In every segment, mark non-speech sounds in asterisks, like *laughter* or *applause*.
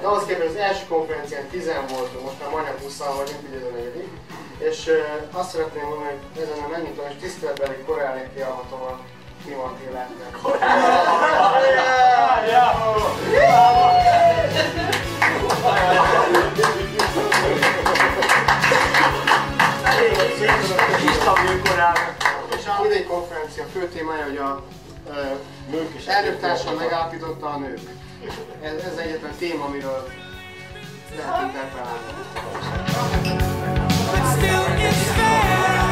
De ahhoz képest az első konferencián 10 voltunk, most már majdnem 20 vagyunk, ugye ez a negyedik. És azt szeretném mondani, hogy ezen a megnyitom, és tiszteletbeli korálni kialhatom a Timon életnek. A elnöktársal megállapította a nők. Ez, ez egyetlen téma, amiről lehet interpellálni. But still it's farewell,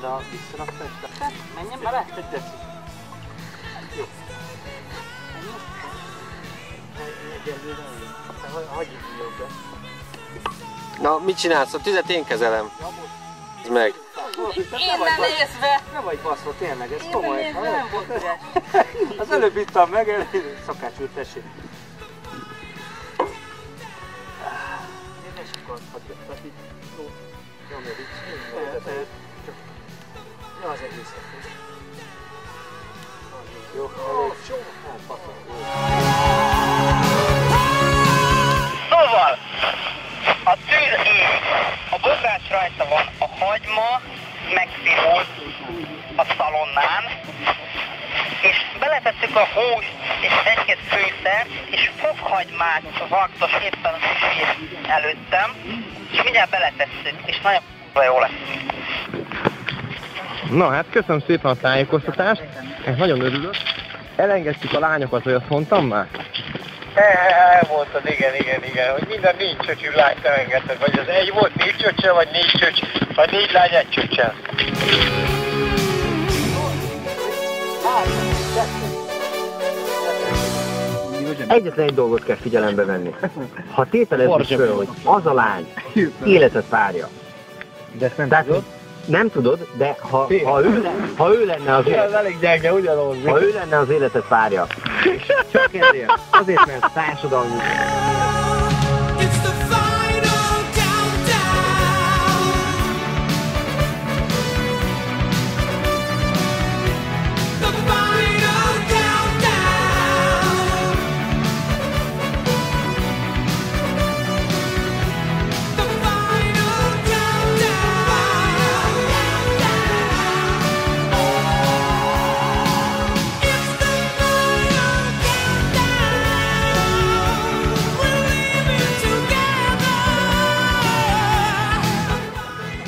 De a visszarakta és be. Menjen bele, hogy tetszik. Jó. Ennyi? Egyelőre hagyjuk jobb. Na, mit csinálsz? A tüzet én kezelem. Ez meg. Én nem nézve! Ne vagy baszva, tényleg, ez komoly. nem volt üres. Az előbb ittam meg, szakács úr, tessék. Nézd, akkor így. Csak, ja, az egészet. Jó, elég. Hát, jó. Szóval, a tűz ég, a bogás rajta van, a hagyma megszívult a szalonnán, és beletettük a húst és egy-két fűszert, és fokhagymát vágtos éppen a süsét előttem, és mindjárt beletesszük, és nagyon jó lesz. Na hát köszönöm szépen a tájékoztatást, Én nagyon örülök. Elengedtük a lányokat, hogy azt mondtam már? Elmondtad, igen, igen, igen, hogy minden négy csöcsű lányt elengedted, vagy az egy volt négy csöccse, vagy négy csöcs, vagy négy lány egy csöccse. Egyetlen egy dolgot kell figyelembe venni. Ha tételezzük föl, hogy az a lány életet várja. De ezt nem Tehát, nem tudod, de ha, ha, ő, le- ha ő lenne az élet, elég gyenge, ugyanúgy. ha ő lenne az életet várja, és csak ezért, azért, mert társadalmi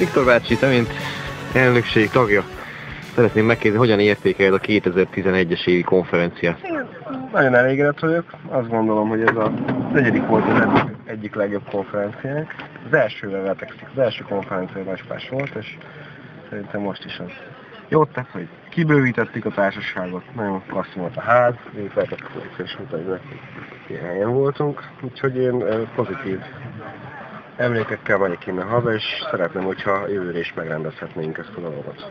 Viktor bácsi, te mint elnökség tagja, szeretném megkérdezni, hogyan értékeled a 2011-es évi konferenciát? Nagyon elégedett vagyok. Azt gondolom, hogy ez a negyedik volt az egyik legjobb konferenciánk. Az elsővel vetekszik. Az első konferencia nagy fás volt, és szerintem most is az. Jót tett, hogy kibővítettük a társaságot, nagyon klassz volt a ház, mi feltettük és utána ilyen helyen voltunk, úgyhogy én eh, pozitív emlékekkel megyek innen haza, és szeretném, hogyha jövőre is megrendezhetnénk ezt a dolgot.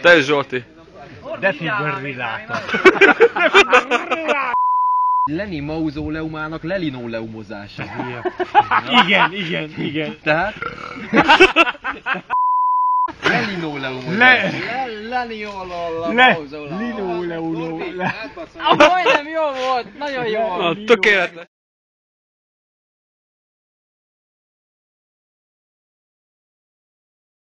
Te is Zsolti? Defibrilátor. *laughs* Leni mauzóleumának lelinóleumozása. *laughs* Igen, igen, igen. Tehát? *laughs* Lelinóleumozás. Le- Le, Lelinóleumozása. linó, leuló, le. Ah, majdnem jó volt, nagyon jó. Tökéletes.